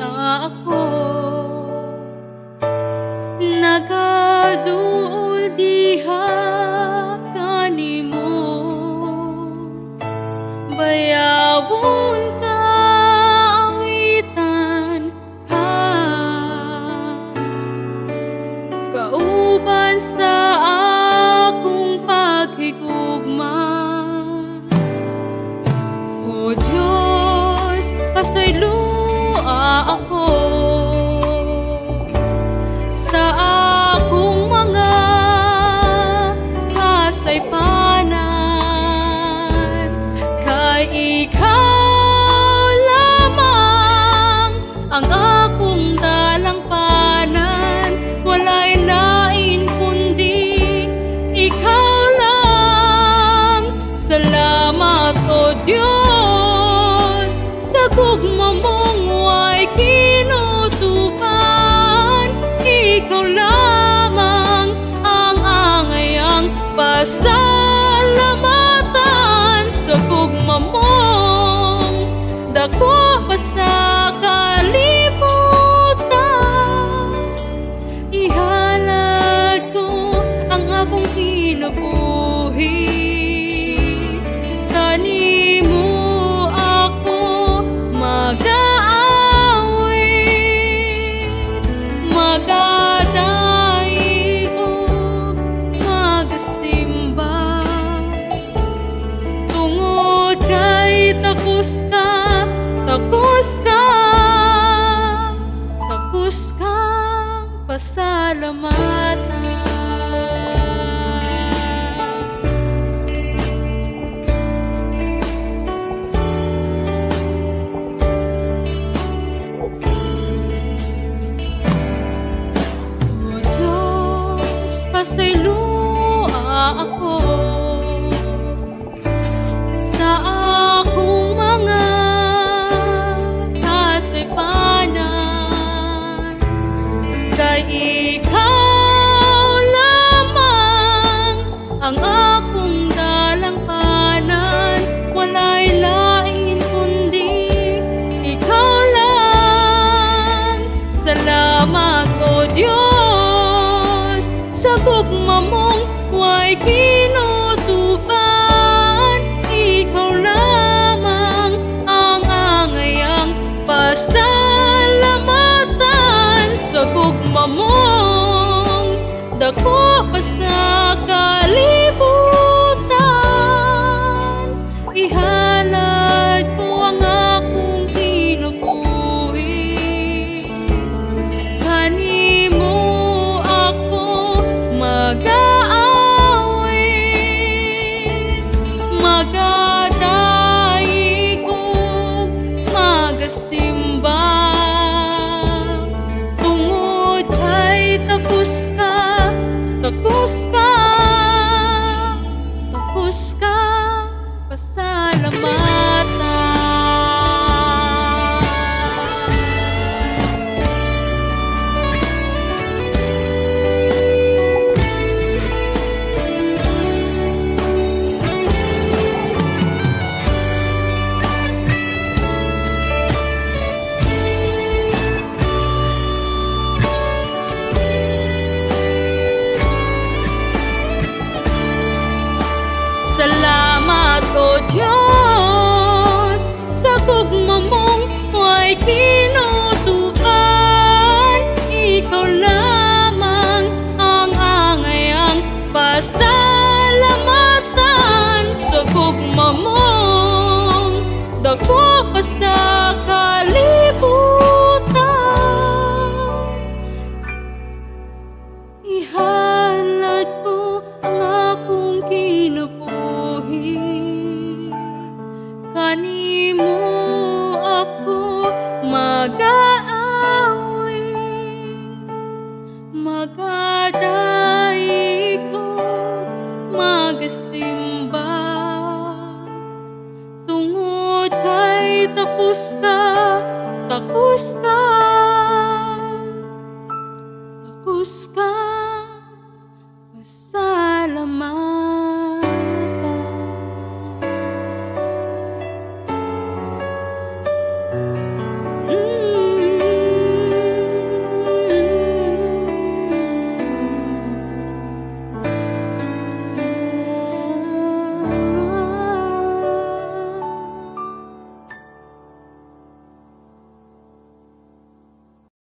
ako. Nagaduol diha kanimo Bayawon ka Cuộc mộng. pasalamatan Pasaylo ako. kay ikaw lamang ang akong dalangpanan wala'y lain kundi ikaw lang. Salamat o oh Salamat o Diyos sa gugma mong waking